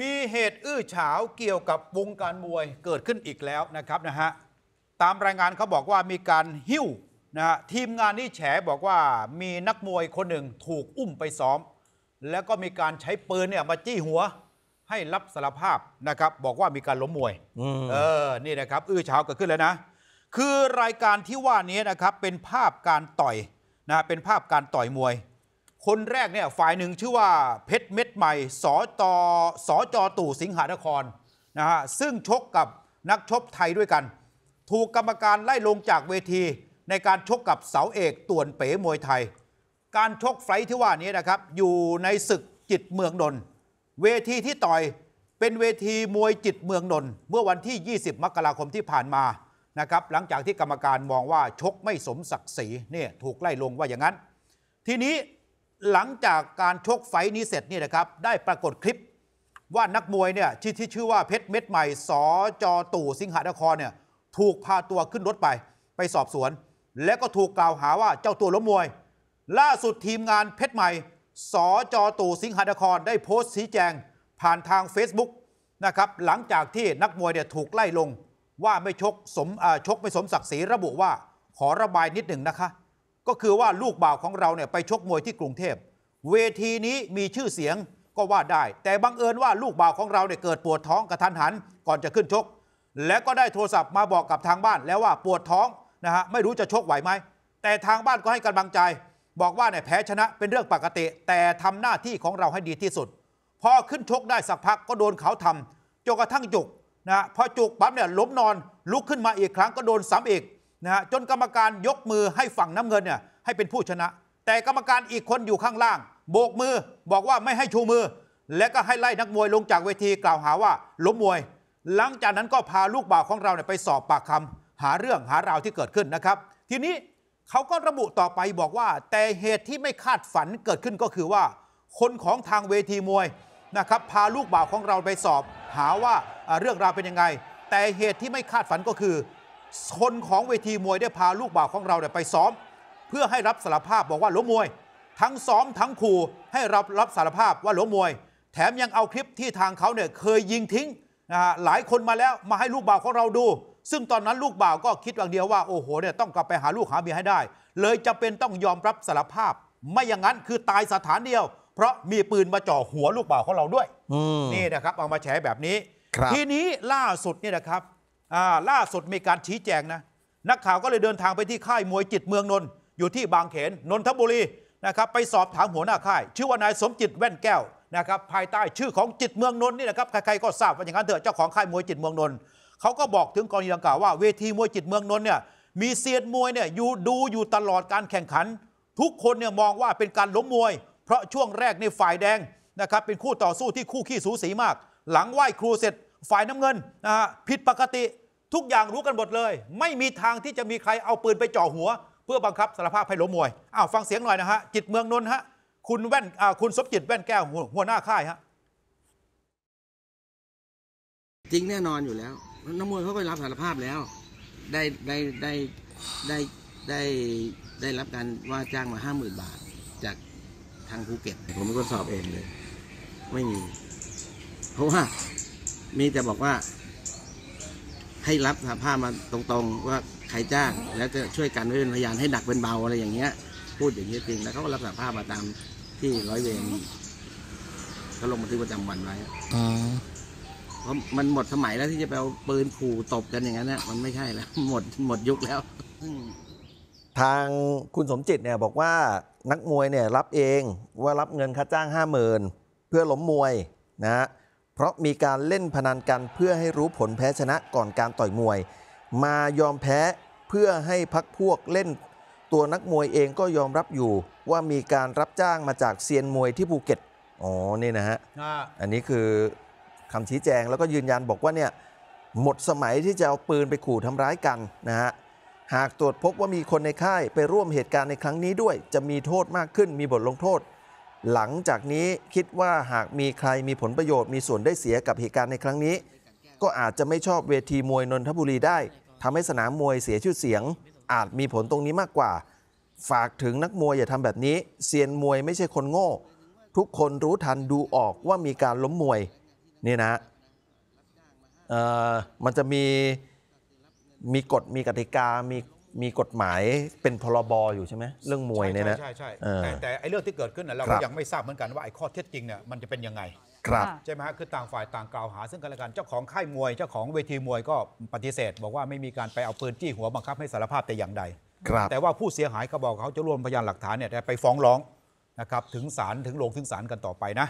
มีเหตุอื้อฉาวเกี่ยวกับวงการมวยเกิดขึ้นอีกแล้วนะครับนะฮะตามรายงานเขาบอกว่ามีการหิ้วนะฮะทีมงานนี่แฉบอกว่ามีนักมวยคนหนึ่งถูกอุ้มไปซ้อม แล้วก็มีการใช้ปืนเนี่ยมาจี้หัว ให้รับสารภาพนะครับบอกว่ามีการล้มมวยอืมเออนี่นะครับ อื้อเช้าเกิดขึ้นแล้วนะ คือรายการที่ว่านี้นะครับเป็นภาพการต่อยนะเป็นภาพการต่อยมวย คนแรกเนี่ยฝ่ายหนึ่งชื่อว่าเพชรเม็ดใหม่สอตอสอจอตู่สิงหานครนะฮะซึ่งชกกับนักชกไทยด้วยกัน ถูกกรรมการไล่ลงจากเวที ในการชกกับเสาเอกต่วนเป๋มวยไทย การชกไฟท์ที่ว่านี้นะครับ อยู่ในศึกจิตเมืองนนท์เวทีที่ต่อยเป็นเวทีมวยจิตเมืองนนท์เมื่อวันที่ 20 มกราคมที่ผ่านมานะครับหลังจากที่กรรมการมองว่าชกไม่สมศักดิ์ศรีเนี่ยถูกไล่ลงว่าอย่างนั้น ทีนี้ หลังจากการชกไฟนี้เสร็จเนี่ยนะครับ ได้ปรากฏคลิปว่านักมวยเนี่ยที่ที่ชื่อว่าเพชรเม็ดใหม่สอจอตู่สิงหนครเนี่ยถูกพาตัวขึ้นรถไป ไปสอบสวน และก็ถูกกล่าวหาว่าเจ้าตัวล้มมวย ล่าสุดทีมงานเพชรใหม่สอจอตู่สิงหนครได้โพสต์ชี้แจง ผ่านทาง Facebook นะครับหลังจากที่นักมวยเนี่ยถูกไล่ลงว่าไม่ชกสมชกไม่สมศักดิ์ศรีระบุว่าขอระบายนิดหนึ่งนะคะ ก็คือว่าลูกบ่าวของเราเนี่ยไปชกมวยที่กรุงเทพ เวทีนี้มีชื่อเสียงก็ว่าได้ แต่บังเอิญว่าลูกบ่าวของเราเนี่ยเกิดปวดท้องกระทันหันก่อนจะขึ้นชก และก็ได้โทรศัพท์มาบอกกับทางบ้านแล้วว่าปวดท้องนะฮะไม่รู้จะชกไหวไหมแต่ทางบ้านก็ให้กำลังใจ บอกว่าเนี่ยแพ้ชนะเป็นเรื่องปกติ แต่ทำหน้าที่ของเราให้ดีที่สุด พอขึ้นชกได้สักพักก็โดนเขาทำจนกระทั่งจุกนะฮะพอจุกปั๊บเนี่ยล้มนอนลุกขึ้นมาอีกครั้งก็โดนซ้ำอีก นะฮะจนกรรมการยกมือให้ฝั่งน้ำเงินเนี่ยให้เป็นผู้ชนะ แต่กรรมการอีกคนอยู่ข้างล่าง โบกมือบอกว่าไม่ให้ชูมือ และก็ให้ไล่นักมวยลงจากเวทีกล่าวหาว่าล้มมวย หลังจากนั้นก็พาลูกบ่าวของเราเนี่ยไปสอบปากคำหาเรื่องหาราวที่เกิดขึ้นนะครับ ทีนี้เขาก็ระบุต่อไปบอกว่า แต่เหตุที่ไม่คาดฝันเกิดขึ้นก็คือว่า คนของทางเวทีมวยนะครับพาลูกบ่าวของเราไปสอบ หาว่าเรื่องราวเป็นยังไง แต่เหตุที่ไม่คาดฝันก็คือ คนของเวทีมวยได้พาลูกบ่าวของเราเนี่ยไปซ้อม เพื่อให้รับสารภาพบอกว่าล้มมวย ทั้งซ้อมทั้งขู่ให้รับรับสารภาพว่าล้มมวย แถมยังเอาคลิปที่ทางเขาเนี่ยเคยยิงทิ้งนะฮะหลายคนมาแล้วมาให้ลูกบ่าวของเราดู ซึ่งตอนนั้นลูกบ่าวก็คิดอย่างเดียวว่าโอ้โหเนี่ยต้องกลับไปหาลูกหาเมียให้ได้ เลยจะเป็นต้องยอมรับสารภาพ ไม่อย่างนั้นคือตายสถานเดียว เพราะมีปืนมาจ่อหัวลูกบ่าวของเราด้วยอืมนี่นะครับเอามาแฉแบบนี้ครับทีนี้ล่าสุดเนี่ยนะครับอ่า ล่าสุดมีการชี้แจงนะนักข่าวก็เลยเดินทางไปที่ค่ายมวยจิตเมืองนนท์อยู่ที่บางเขนนนทบุรีนะครับไปสอบถามหัวหน้าค่าย ชื่อว่านายสมจิตแว่นแก้วนะครับภายใต้ชื่อของจิตเมืองนนท์นี่นะครับใครๆก็ทราบว่าอย่างนั้นเถอะเจ้าของค่ายมวยจิตเมืองนนท์เขาก็บอกถึงกรณีดังกล่าวว่าเวทีมวยจิตเมืองนนท์เนี่ยมีเซียนมวยเนี่ยอยู่ดูอยู่ตลอดการแข่งขัน ทุกคนเนี่ยมองว่าเป็นการล้มมวย เพราะช่วงแรกในฝ่ายแดงนะครับเป็นคู่ต่อสู้ที่คู่ขี้สูสีมาก หลังไหว้ครูเสร็จฝ่ายน้ำเงินนะฮะผิดปกติ ทุกอย่างรู้กันหมดเลย ไม่มีทางที่จะมีใครเอาปืนไปจ่อหัว เพื่อบังคับสารภาพให้ล้มมวยอ้าวฟังเสียงหน่อยนะฮะจิตเมืองนนท์ฮะคุณแว่นอ่าคุณสมจิตแว่นแก้วหัวหัวหน้าค่ายฮะจริงแน่นอนอยู่แล้วนักมวยเขาก็รับสารภาพแล้ว ได้ได้ได้ได้ได้ได้รับการว่าจ้างมาห้าหมื่นบาท จากทางภูเก็ต ผมเป็นคนสอบเองเลย ไม่มี เพราะว่ามีแต่บอกว่า ให้รับสารภาพมาตรงๆ ว่าใครจ้าง แล้วจะช่วยกันเป็นพยานให้หนักเป็นเบาอะไรอย่างเงี้ย พูดอย่างนี้ยจริงแล้วเขาก็รับสารภาพมาตามที่ร้อยเวรเขาลงบันทึกประจำวันไว้อืมเพราะมันหมดสมัยแล้วที่จะไปเอาปืนขู่ตบกันอย่างนั้นนะมันไม่ใช่แล้ว หมดหมดยุคแล้ว ทางคุณสมจิตเนี่ยบอกว่านักมวยเนี่ยรับเองว่ารับเงินค่าจ้าง5 0,000เพื่อล้มมวยนะฮะ เพราะมีการเล่นพนันกันเพื่อให้รู้ผลแพ้ชนะก่อนการต่อยมวย มายอมแพ้เพื่อให้พักพวกเล่น ตัวนักมวยเองก็ยอมรับอยู่ว่ามีการรับจ้างมาจากเซียนมวยที่ภูเก็ตอ๋อนี่นะฮะอันนี้คือคำชี้แจงแล้วก็ยืนยันบอกว่าเนี่ยหมดสมัยที่จะเอาปืนไปขู่ทำร้ายกันนะฮะหากตรวจพบว่ามีคนในค่ายไปร่วมเหตุการณ์ในครั้งนี้ด้วย จะมีโทษมากขึ้นมีบทลงโทษ หลังจากนี้คิดว่าหากมีใครมีผลประโยชน์มีส่วนได้เสียกับเหตุการณ์ในครั้งนี้ ก็อาจจะไม่ชอบเวทีมวยนนทบุรีได้ทำให้สนามมวยเสียชื่อเสียง อาจมีผลตรงนี้มากกว่า ฝากถึงนักมวยอย่าทำแบบนี้เซียนมวยไม่ใช่คนโง่ ทุกคนรู้ทันดูออกว่ามีการล้มมวยนี่นะมันจะมีมีกฎมีกติกามี มีกฎหมายเป็นพรบอยู่ใช่ไหมเรื่องมวยเนี่ยนะ ใช่ใช่เออใช่แต่แต่ไอ้เรื่องที่เกิดขึ้นน่ะเราครัก็บ ยังไม่ทราบเหมือนกันว่าไอ้ข้อเท็จจริงเนี่ยมันจะเป็นยังไง ครับค่ะใช่ไหมฮะคือต่างฝ่ายต่างกล่าวหา ซึ่งกันและกันเจ้าของค่ายมวยเจ้าของเวทีมวยก็ปฏิเสธ บอกว่าไม่มีการไปเอาปืนจี้หัวบังคับให้สารภาพแต่อย่างใด ครับ แต่ว่าผู้เสียหายเขาบอกเขาจะรวมพยานหลักฐานเนี่ยจะไปฟ้องร้องนะครับถึงศาลถึงโรงถึงศาลกันต่อไปนะ